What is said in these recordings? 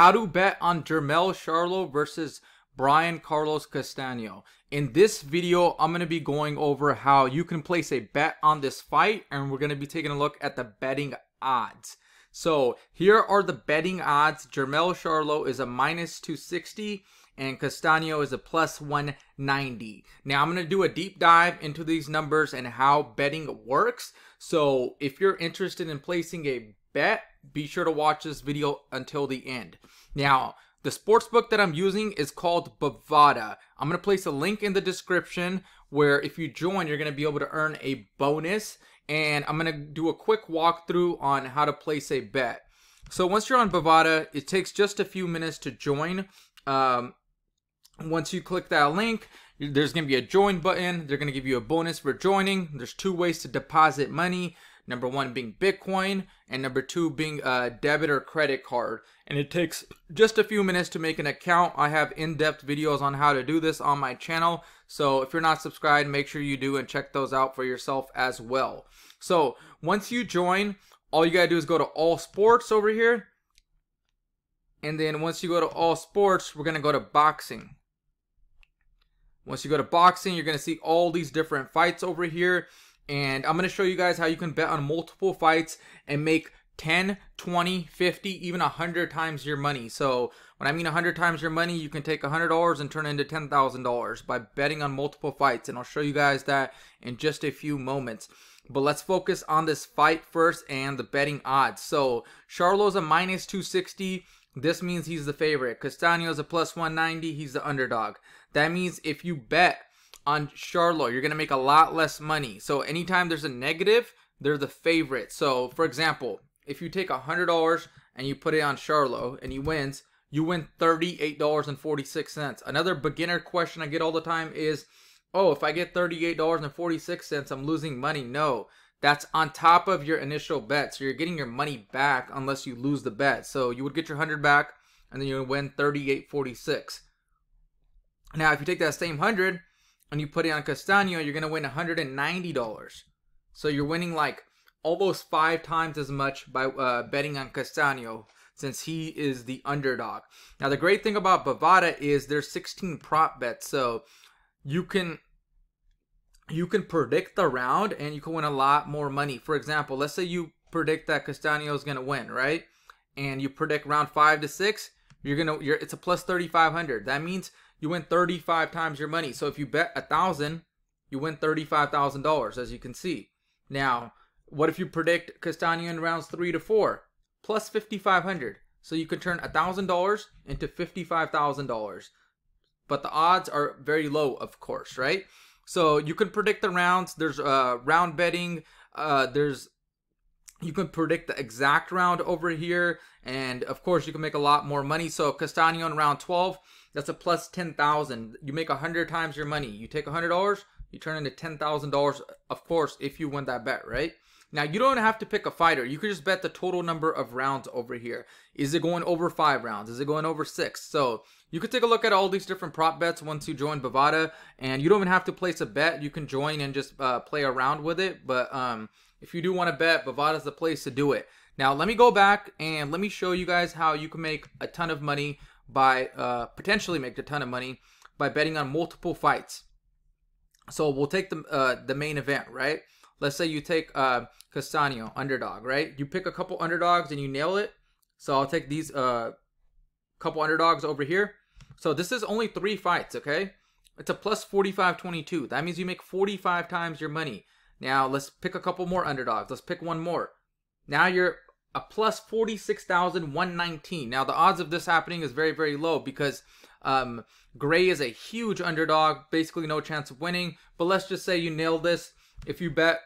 how to bet on Jermell Charlo versus Brian Carlos Castaño. In this video, I'm going to be going over how you can place a bet on this fight, and we're going to be taking a look at the betting odds. So here are the betting odds. Jermell Charlo is a minus 260 and Castaño is a plus 190. Now I'm going to do a deep dive into these numbers and how betting works. So if you're interested in placing a bet, be sure to watch this video until the end. Now, the sports book that I'm using is called Bovada. I'm going to place a link in the description where if you join, you're going to be able to earn a bonus. And I'm going to do a quick walkthrough on how to place a bet. So once you're on Bovada, it takes just a few minutes to join. Um, once you click that link, there's going to be a join button. They're going to give you a bonus for joining. There's two ways to deposit money. Number one being Bitcoin, and number two being a debit or credit card. And it takes just a few minutes to make an account. I have in-depth videos on how to do this on my channel. So if you're not subscribed, make sure you do and check those out for yourself as well. So once you join, all you gotta do is go to all sports over here. And then once you go to all sports, we're gonna go to boxing. Once you go to boxing, you're gonna see all these different fights over here and I'm going to show you guys how you can bet on multiple fights and make 10, 20, 50, even 100 times your money. So when I mean 100 times your money, you can take $100 and turn it into $10,000 by betting on multiple fights. And I'll show you guys that in just a few moments. But let's focus on this fight first and the betting odds. So Charlo's a minus 260. This means he's the favorite. Castaño's a plus 190. He's the underdog. That means if you bet on Charlo, you're going to make a lot less money. So anytime there's a negative, they're the favorite. So for example, if you take a $100 and you put it on Charlo and he wins, you win $38.46. Another beginner question I get all the time is, oh, if I get $38.46, I'm losing money. No, that's on top of your initial bet. So you're getting your money back unless you lose the bet. So you would get your 100 back and then you would win 38.46. Now, if you take that same 100 and you put it on Castaño, you're going to win $190. So you're winning like almost five times as much by uh, betting on Castaño since he is the underdog. Now the great thing about Bovada is there's 16 prop bets, so you can you can predict the round and you can win a lot more money. For example, let's say you predict that Castaño is gonna win, right? And you predict round five to six, you're gonna you're it's a plus 3,500. That means you win 35 times your money. So if you bet a thousand, you win $35,000, as you can see. Now, what if you predict Castaño in rounds three to four? Plus 5,500. So you can turn $1,000 into $55,000. But the odds are very low, of course, right? So you can predict the rounds. There's uh, round betting. Uh, there's you can predict the exact round over here and of course you can make a lot more money. So Castaño in round 12 that's a plus 10,000 you make 100 times your money. You take $100 you turn into $10,000 of course if you win that bet right? Now you don't have to pick a fighter. You can just bet the total number of rounds over here. Is it going over five rounds? Is it going over six? So you can take a look at all these different prop bets once you join Bovada and you don't even have to place a bet you can join and just uh, play around with it but um if you do want to bet, Bovada's the place to do it. Now, let me go back and let me show you guys how you can make a ton of money by uh, potentially make a ton of money by betting on multiple fights. So we'll take the uh, the main event, right? Let's say you take uh, Castaño underdog, right? You pick a couple underdogs and you nail it. So I'll take these uh, couple underdogs over here. So this is only three fights, okay? It's a plus 45.22. That means you make 45 times your money. Now let's pick a couple more underdogs. Let's pick one more. Now you're a plus 46,119. Now the odds of this happening is very, very low because um, Gray is a huge underdog, basically no chance of winning. But let's just say you nail this. If you bet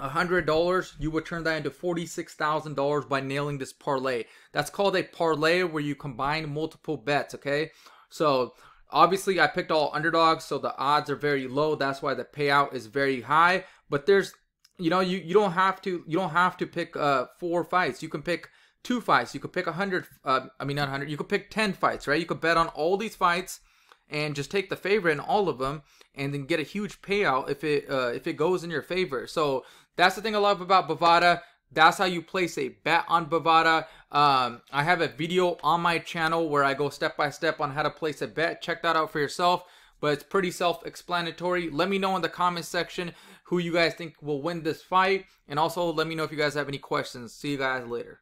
$100, you would turn that into $46,000 by nailing this parlay. That's called a parlay where you combine multiple bets, okay? So Obviously, I picked all underdogs, so the odds are very low. That's why the payout is very high. But there's, you know, you, you don't have to you don't have to pick uh four fights. You can pick two fights. You could pick a hundred. Uh, I mean, not hundred. You could pick ten fights, right? You could bet on all these fights and just take the favorite in all of them, and then get a huge payout if it uh, if it goes in your favor. So that's the thing I love about Bovada. That's how you place a bet on Bovada. Um, I have a video on my channel where I go step by step on how to place a bet. Check that out for yourself. But it's pretty self-explanatory. Let me know in the comment section who you guys think will win this fight. And also let me know if you guys have any questions. See you guys later.